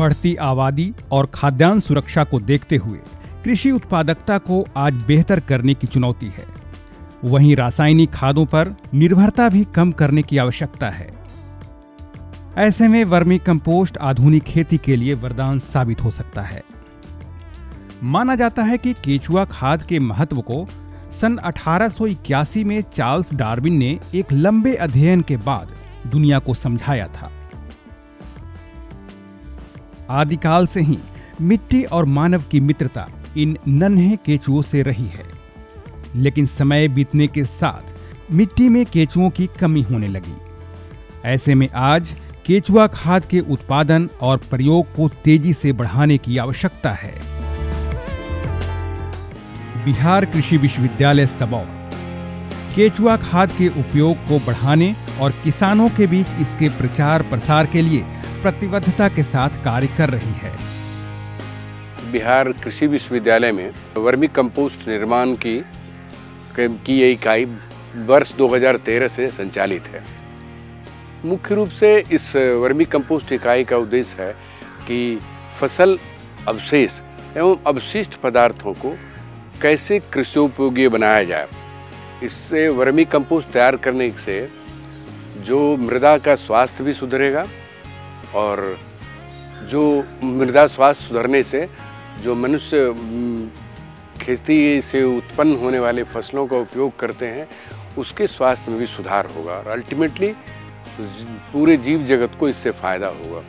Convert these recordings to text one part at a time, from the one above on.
बढ़ती आबादी और खाद्यान्न सुरक्षा को देखते हुए कृषि उत्पादकता को आज बेहतर करने की चुनौती है। वहीं रासायनिक खादों पर निर्भरता भी कम करने की आवश्यकता है। ऐसे में वर्मी कंपोस्ट आधुनिक खेती के लिए वरदान साबित हो सकता है। माना जाता है कि केचुआ खाद के महत्व को सन 1881 में चार्ल्स डार्विन ने एक लंबे अध्ययन के बाद दुनिया को समझाया था। आदिकाल से ही मिट्टी और मानव की मित्रता इन नन्हे केचुओं से रही है। लेकिन समय बीतने के साथ मिट्टी में केचुओं की कमी होने लगी। ऐसे में आज केचुआ खाद के उत्पादन और प्रयोग को तेज़ी से बढ़ाने की आवश्यकता है। बिहार कृषि विश्वविद्यालय सबौर। केचुआ खाद के उपयोग को बढ़ाने और किसानों के बीच इसके प्रचार प्रसार के लिए प्रतिबद्धता के साथ कार्य कर रही है। बिहार कृषि विश्वविद्यालय में वर्मी कंपोस्ट निर्माण की की ये इकाई वर्ष 2013 से संचालित है। मुख्य रूप से इस वर्मी कंपोस्ट इकाई का उद्देश्य है कि फ़सल अवशेष एवं अवशिष्ट पदार्थों को कैसे कृषि उपयोगी बनाया जाए। इससे वर्मी कंपोस्ट तैयार करने से जो मृदा का स्वास्थ्य भी सुधरेगा और जो मृदा स्वास्थ्य सुधरने से, जो मनुष्य खेती से उत्पन्न होने वाले फ़सलों का उपयोग करते हैं, उसके स्वास्थ्य में भी सुधार होगा और अल्टीमेटली पूरे जीव जगत को इससे फ़ायदा होगा।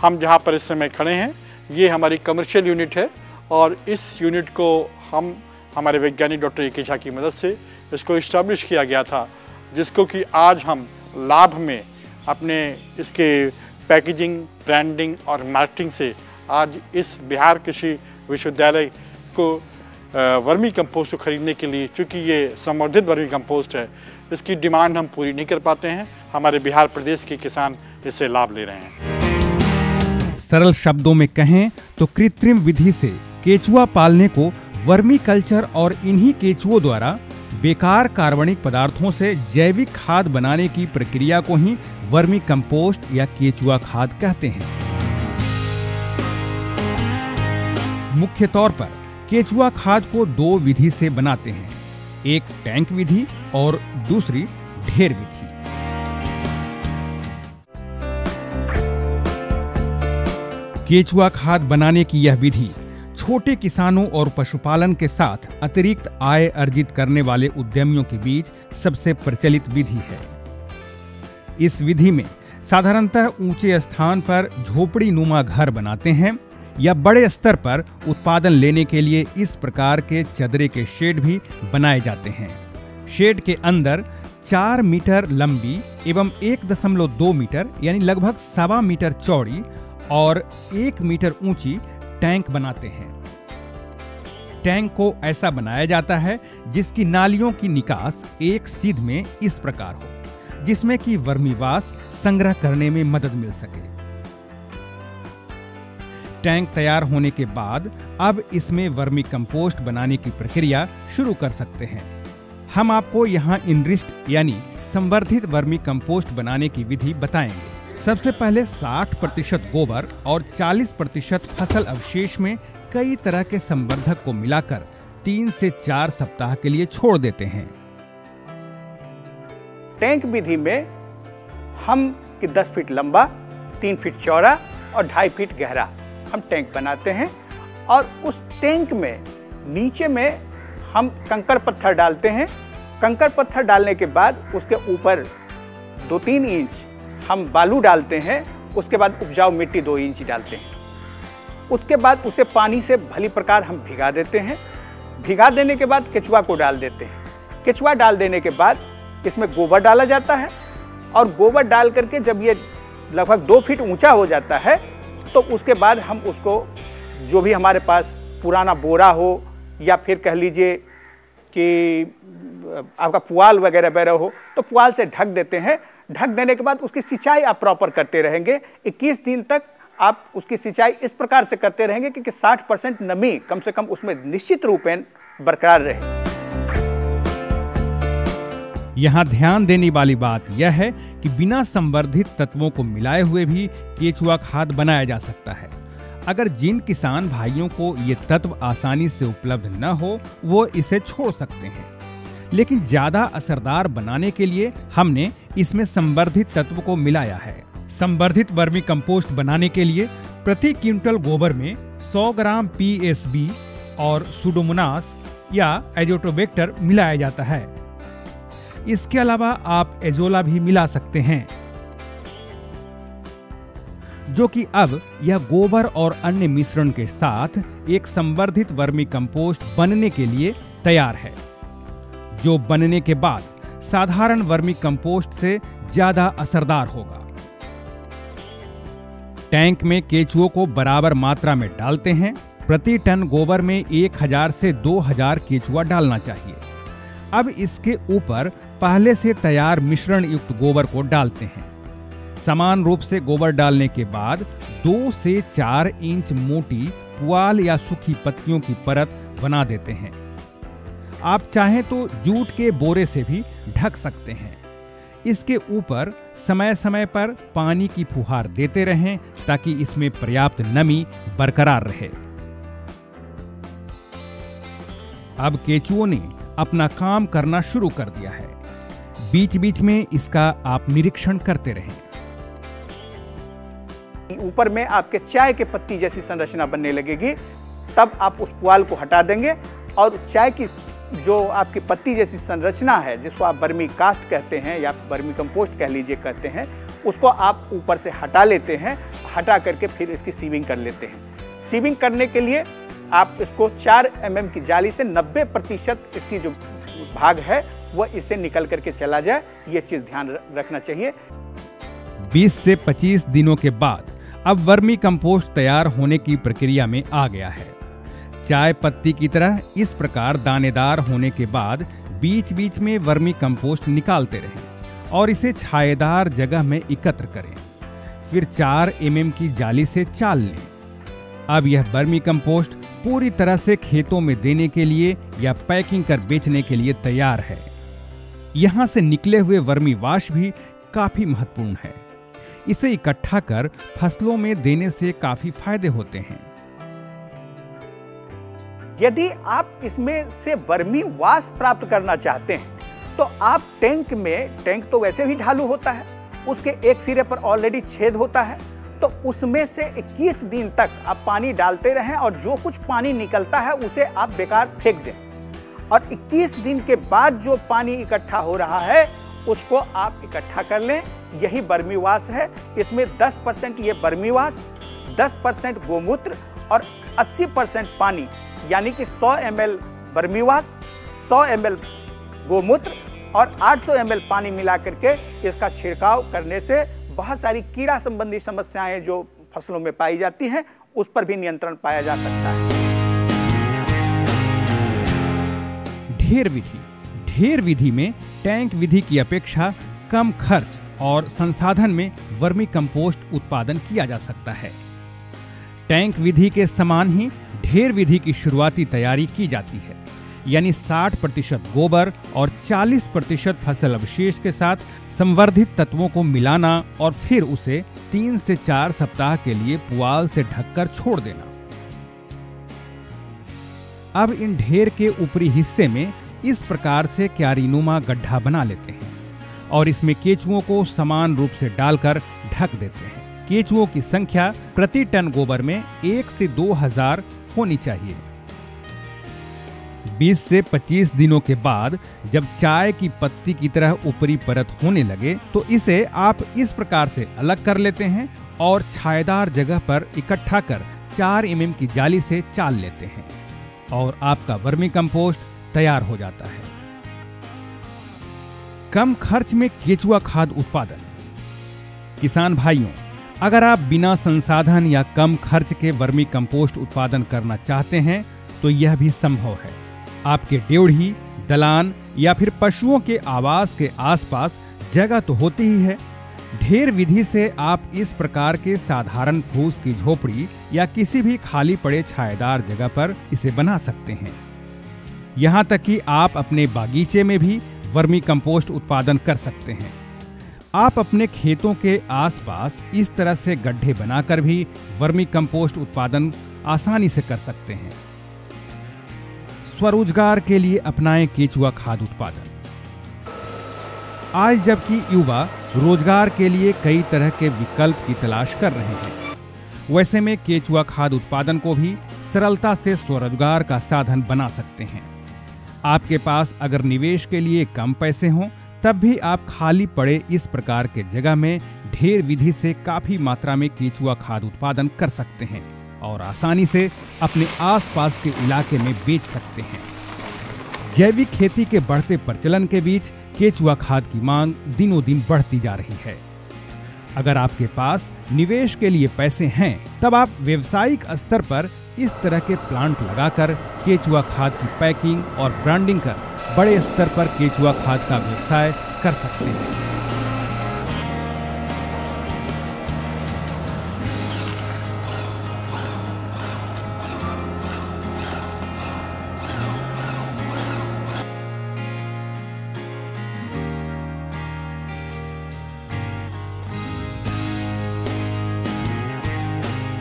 हम जहाँ पर इस समय खड़े हैं ये हमारी कमर्शियल यूनिट है और इस यूनिट को हम, हमारे वैज्ञानिक डॉक्टर ए के झा की मदद से इसको इस्टेब्लिश किया गया था, जिसको कि आज हम लाभ में अपने इसके पैकेजिंग ब्रांडिंग और मार्केटिंग से आज इस बिहार कृषि विश्वविद्यालय को वर्मी कंपोस्ट को खरीदने के लिए, चूँकि ये संवर्धित वर्मी कंपोस्ट है, इसकी डिमांड हम पूरी नहीं कर पाते हैं। हमारे बिहार प्रदेश के किसान इससे लाभ ले रहे हैं। सरल शब्दों में कहें तो कृत्रिम विधि से केचुआ पालने को वर्मी कल्चर और इन्हीं केचुओं द्वारा बेकार कार्बनिक पदार्थों से जैविक खाद बनाने की प्रक्रिया को ही वर्मी कंपोस्ट या केचुआ खाद कहते हैं। मुख्य तौर पर केचुआ खाद को दो विधि से बनाते हैं, एक टैंक विधि और दूसरी ढेर विधि। केचुआ खाद बनाने की यह विधि छोटे किसानों और पशुपालन के साथ अतिरिक्त आय अर्जित करने वाले उद्यमियों के बीच सबसे प्रचलित विधि है। इस विधि में साधारणतः ऊँचे स्थान पर झोपड़ी नुमा घर बनाते हैं या बड़े स्तर पर उत्पादन लेने के लिए इस प्रकार के चदरे के शेड भी बनाए जाते हैं। शेड के अंदर चार मीटर लंबी एवं एक दशमलव दो मीटर यानी लगभग सवा मीटर चौड़ी और एक मीटर ऊँची टैंक बनाते हैं। टैंक को ऐसा बनाया जाता है जिसकी नालियों की निकास एक सीध में इस प्रकार हो, जिसमें कि वर्मीवास संग्रह करने में मदद मिल सके। टैंक तैयार होने के बाद अब इसमें वर्मी कंपोस्ट बनाने की प्रक्रिया शुरू कर सकते हैं। हम आपको यहाँ इनरिस्ट यानी संवर्धित वर्मी कंपोस्ट बनाने की विधि बताएँगे। सबसे पहले 60 प्रतिशत गोबर और 40 प्रतिशत फ़सल अवशेष में कई तरह के संवर्धक को मिलाकर तीन से चार सप्ताह के लिए छोड़ देते हैं। टैंक विधि में हम कि 10 फीट लंबा 3 फीट चौड़ा और ढाई फीट गहरा हम टैंक बनाते हैं और उस टैंक में नीचे में हम कंकड़ पत्थर डालते हैं। कंकड़ पत्थर डालने के बाद उसके ऊपर दो तीन इंच हम बालू डालते हैं, उसके बाद उपजाऊ मिट्टी दो इंच डालते हैं। उसके बाद उसे पानी से भली प्रकार हम भिगा देते हैं। भिगा देने के बाद केचुआ को डाल देते हैं। केचुआ डाल देने के बाद इसमें गोबर डाला जाता है और गोबर डाल करके जब ये लगभग दो फीट ऊँचा हो जाता है तो उसके बाद हम उसको जो भी हमारे पास पुराना बोरा हो या फिर कह लीजिए कि आपका पुआल वगैरह वगैरह हो तो पुआल से ढक देते हैं ढक देने के बाद उसकी सिंचाई आप प्रॉपर करते रहेंगे। 21 दिन तक आप उसकी सिंचाई इस प्रकार से करते रहेंगे कि, कि 60 परसेंट नमी कम से कम उसमें निश्चित रूपेण बरकरार रहे। यहाँ ध्यान देने वाली बात यह है कि बिना संवर्धित तत्वों को मिलाए हुए भी केचुआ खाद बनाया जा सकता है। अगर जिन किसान भाइयों को ये तत्व आसानी से उपलब्ध न हो वो इसे छोड़ सकते हैं। लेकिन ज़्यादा असरदार बनाने के लिए हमने इसमें संवर्धित तत्व को मिलाया है। संवर्धित वर्मी कंपोस्ट बनाने के लिए प्रति क्विंटल गोबर में 100 ग्राम पीएसबी और सुडोमोनास या एजोटोबेक्टर मिलाया जाता है। इसके अलावा आप एजोला भी मिला सकते हैं। जो कि अब यह गोबर और अन्य मिश्रण के साथ एक संवर्धित वर्मी कंपोस्ट बनने के लिए तैयार है। जो बनने के बाद साधारण वर्मी कंपोस्ट से ज़्यादा असरदार होगा। टैंक में केचुओं को बराबर मात्रा में डालते हैं। प्रति टन गोबर में 1000 से 2000 केचुआ डालना चाहिए। अब इसके ऊपर पहले से तैयार मिश्रण युक्त गोबर को डालते हैं। समान रूप से गोबर डालने के बाद दो से चार इंच मोटी पुआल या सूखी पत्तियों की परत बना देते हैं। आप चाहें तो जूट के बोरे से भी ढक सकते हैं। इसके ऊपर समय समय पर पानी की फुहार देते रहें ताकि इसमें पर्याप्त नमी बरकरार रहे। अब केचुओं ने अपना काम करना शुरू कर दिया है। बीच बीच में इसका आप निरीक्षण करते रहें। ऊपर में आपके चाय के पत्ती जैसी संरचना बनने लगेगी। तब आप उस पुआल को हटा देंगे और चाय की जो आपकी पत्ती जैसी संरचना है, जिसको आप बर्मी कास्ट कहते हैं या बर्मी कंपोस्ट कह लीजिए कहते हैं, उसको आप ऊपर से हटा लेते हैं, हटा करके फिर इसकी सीविंग कर लेते हैं। सीविंग करने के लिए आप इसको 4 एम mm की जाली से 90 प्रतिशत इसकी जो भाग है वह इससे निकल करके चला जाए, ये चीज़ ध्यान रखना चाहिए। 20 से 25 दिनों के बाद अब वर्मी कंपोस्ट तैयार होने की प्रक्रिया में आ गया है। चाय पत्ती की तरह इस प्रकार दानेदार होने के बाद बीच बीच में वर्मी कंपोस्ट निकालते रहें और इसे छाएदार जगह में एकत्र करें। फिर चार एम की जाली से चाल लें। अब यह वर्मी कंपोस्ट पूरी तरह से खेतों में देने के लिए या पैकिंग कर बेचने के लिए तैयार है। यहाँ से निकले हुए वर्मी वाश भी काफ़ी महत्वपूर्ण है। इसे इकट्ठा कर फ़सलों में देने से काफ़ी फ़ायदे होते हैं। यदि आप इसमें से बर्मी वास प्राप्त करना चाहते हैं तो आप टैंक में, टैंक तो वैसे भी ढालू होता है, उसके एक सिरे पर ऑलरेडी छेद होता है तो उसमें से 21 दिन तक आप पानी डालते रहें और जो कुछ पानी निकलता है उसे आप बेकार फेंक दें। और 21 दिन के बाद जो पानी इकट्ठा हो रहा है, उसको आप इकट्ठा कर लें, यही बर्मीवास है। इसमें 10 परसेंट ये बर्मीवास 10 परसेंट गोमूत्र और 80 परसेंट पानी यानी कि 100 एम एल बर्मीवास 100 एम एल गोमूत्र और 800 एम पानी मिला करके इसका छिड़काव करने से बहुत सारी कीड़ा संबंधी समस्याएँ जो फ़सलों में पाई जाती हैं, उस पर भी नियंत्रण पाया जा सकता है। ढेर विधि ढेर विधि में टैंक विधि की अपेक्षा कम खर्च और संसाधन में वर्मी कंपोस्ट उत्पादन किया जा सकता है। टैंक विधि के समान ही ढेर विधि की शुरुआती तैयारी की जाती है। यानी 60 प्रतिशत गोबर और 40 प्रतिशत फ़सल अवशेष के साथ संवर्धित तत्वों को मिलाना और फिर उसे तीन से चार सप्ताह के लिए पुआल से ढककर छोड़ देना। अब इन ढेर के ऊपरी हिस्से में इस प्रकार से क्यारीनुमा गड्ढा बना लेते हैं और इसमें केचुओं को समान रूप से डालकर ढक देते हैं। केचुओं की संख्या प्रति टन गोबर में एक से दो हज़ार होनी चाहिए। 20 से 25 दिनों के बाद जब चाय की पत्ती की तरह ऊपरी परत होने लगे तो इसे आप इस प्रकार से अलग कर लेते हैं और छायेदार जगह पर इकट्ठा कर 4 एम की जाली से चाल लेते हैं और आपका वर्मी कंपोस्ट तैयार हो जाता है। कम खर्च में केचुआ खाद उत्पादन। किसान भाइयों अगर आप बिना संसाधन या कम खर्च के वर्मी कंपोस्ट उत्पादन करना चाहते हैं तो यह भी संभव है। आपके ड्योढ़ी दलान या फिर पशुओं के आवास के आसपास जगह तो होती ही है। ढेर विधि से आप इस प्रकार के साधारण फूस की झोपड़ी या किसी भी खाली पड़े छायेदार जगह पर इसे बना सकते हैं। यहाँ तक कि आप अपने बागीचे में भी वर्मी कंपोस्ट उत्पादन कर सकते हैं। आप अपने खेतों के आसपास इस तरह से गड्ढे बनाकर भी वर्मी कंपोस्ट उत्पादन आसानी से कर सकते हैं। स्वरोजगार के लिए अपनाएँ केचुआ खाद उत्पादन। आज जबकि युवा रोज़गार के लिए कई तरह के विकल्प की तलाश कर रहे हैं, वैसे में केचुआ खाद उत्पादन को भी सरलता से स्वरोजगार का साधन बना सकते हैं। आपके पास अगर निवेश के लिए कम पैसे हों तब भी आप खाली पड़े इस प्रकार के जगह में ढेर विधि से काफ़ी मात्रा में केचुआ खाद उत्पादन कर सकते हैं और आसानी से अपने आसपास के इलाके में बेच सकते हैं। जैविक खेती के बढ़ते प्रचलन के बीच केचुआ खाद की मांग दिनों दिन बढ़ती जा रही है। अगर आपके पास निवेश के लिए पैसे हैं, तब आप व्यवसायिक स्तर पर इस तरह के प्लांट लगाकर केचुआ खाद की पैकिंग और ब्रांडिंग कर बड़े स्तर पर केचुआ खाद का व्यवसाय कर सकते हैं।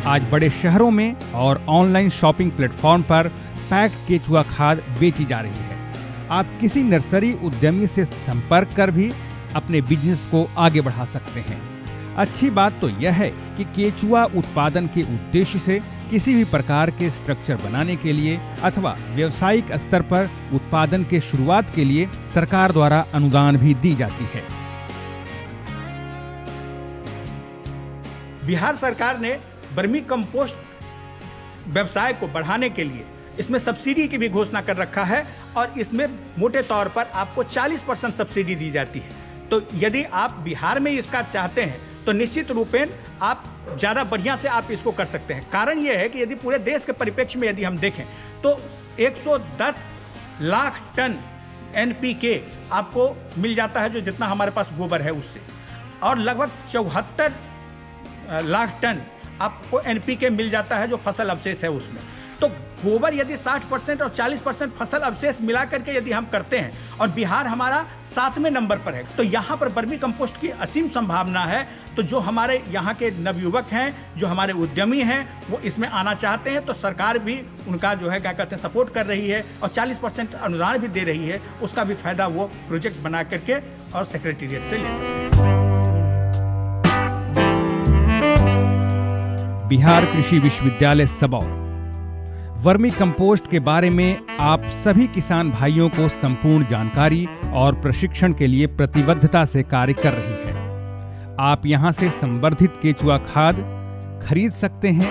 आज बड़े शहरों में और ऑनलाइन शॉपिंग प्लेटफॉर्म पर पैक केचुआ खाद बेची जा रही है। आप किसी नर्सरी, उद्यमी से संपर्क कर भी अपने बिज़नेस को आगे बढ़ा सकते हैं। अच्छी बात तो यह है कि केचुआ उत्पादन के उद्देश्य से किसी भी प्रकार के स्ट्रक्चर बनाने के लिए अथवा व्यवसायिक स्तर पर उत्पादन के शुरुआत के लिए सरकार द्वारा अनुदान भी दी जाती है। बिहार सरकार ने बर्मी कंपोस्ट व्यवसाय को बढ़ाने के लिए इसमें सब्सिडी की भी घोषणा कर रखा है। और इसमें मोटे तौर पर आपको 40 परसेंट सब्सिडी दी जाती है। तो यदि आप बिहार में इसका चाहते हैं तो निश्चित रूपेण आप ज़्यादा बढ़िया से आप इसको कर सकते हैं। कारण यह है कि यदि पूरे देश के परिप्रेक्ष्य में यदि हम देखें तो 110 लाख टन एनपीके आपको मिल जाता है, जो जितना हमारे पास गोबर है उससे। और लगभग चौहत्तर लाख टन आपको एनपीके मिल जाता है, जो फ़सल अवशेष है उसमें। तो गोबर यदि 60 परसेंट और 40 परसेंट फ़सल अवशेष मिला करके यदि हम करते हैं, और बिहार हमारा सातवें नंबर पर है तो यहाँ पर बर्मी कंपोस्ट की असीम संभावना है। तो जो हमारे यहाँ के नवयुवक हैं, जो हमारे उद्यमी हैं, वो इसमें आना चाहते हैं तो सरकार भी उनका जो है, क्या कहते हैं, सपोर्ट कर रही है, और 40 परसेंट अनुदान भी दे रही है, उसका भी फ़ायदा वो प्रोजेक्ट बना करके और सेक्रेटेरिएट से ले सकते हैं। बिहार कृषि विश्वविद्यालय सबौर। वर्मी कंपोस्ट के बारे में आप सभी किसान भाइयों को संपूर्ण जानकारी और प्रशिक्षण के लिए प्रतिबद्धता से कार्य कर रही है। आप यहाँ से संवर्धित केचुआ खाद खरीद सकते हैं।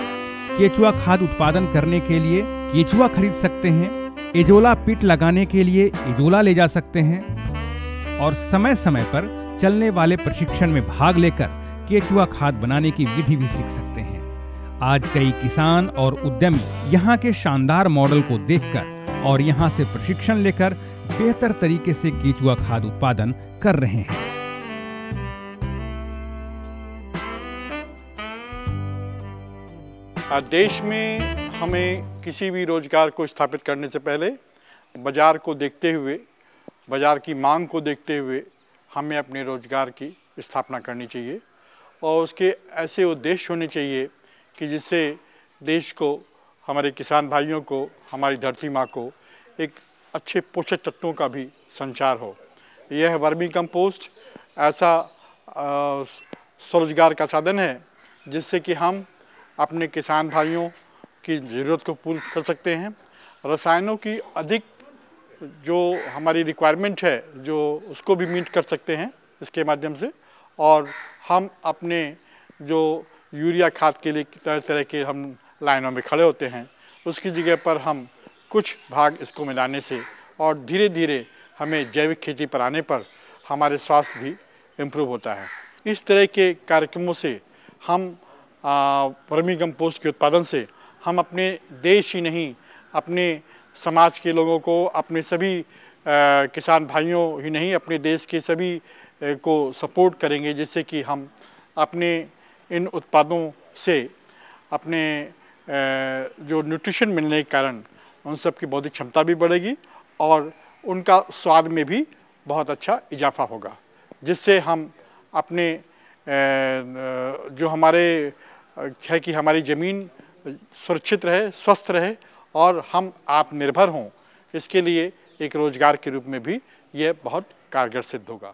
केचुआ खाद उत्पादन करने के लिए केचुआ खरीद सकते हैं। एजोला पिट लगाने के लिए एजोला ले जा सकते हैं। और समय समय पर चलने वाले प्रशिक्षण में भाग लेकर केचुआ खाद बनाने की विधि भी सीख सकते हैं। आज कई किसान और उद्यमी यहाँ के शानदार मॉडल को देखकर और यहाँ से प्रशिक्षण लेकर बेहतर तरीके से केचुआ खाद उत्पादन कर रहे हैं। देश में हमें किसी भी रोज़गार को स्थापित करने से पहले बाज़ार को देखते हुए, बाज़ार की मांग को देखते हुए हमें अपने रोज़गार की स्थापना करनी चाहिए और उसके ऐसे उद्देश्य होने चाहिए कि जिससे देश को, हमारे किसान भाइयों को, हमारी धरती माँ को एक अच्छे पोषक तत्वों का भी संचार हो। यह वर्मी कंपोस्ट। ऐसा स्वरोजगार का साधन है जिससे कि हम अपने किसान भाइयों की ज़रूरत को पूर्ण कर सकते हैं। रसायनों की अधिक जो हमारी रिक्वायरमेंट है, जो उसको भी मीट कर सकते हैं इसके माध्यम से। और हम अपने जो यूरिया खाद के लिए तरह तरह के हम लाइनों में खड़े होते हैं। उसकी जगह पर हम कुछ भाग इसको मिलाने से और धीरे धीरे हमें जैविक खेती पर आने पर हमारे स्वास्थ्य भी इम्प्रूव होता है। इस तरह के कार्यक्रमों से हम वर्मी कंपोस्ट के उत्पादन से हम अपने देश ही नहीं अपने समाज के लोगों को अपने सभी आ, किसान भाइयों ही नहीं अपने देश के सभी को सपोर्ट करेंगे जिससे कि हम अपने इन उत्पादों से अपने जो न्यूट्रिशन मिलने के कारण उन सब की बौद्धिक क्षमता भी बढ़ेगी और उनका स्वाद में भी बहुत अच्छा इजाफा होगा, जिससे हम अपने जो हमारे है कि हमारी ज़मीन सुरक्षित रहे, स्वस्थ रहे और हम आत्मनिर्भर हों, इसके लिए एक रोज़गार के रूप में भी ये बहुत कारगर सिद्ध होगा।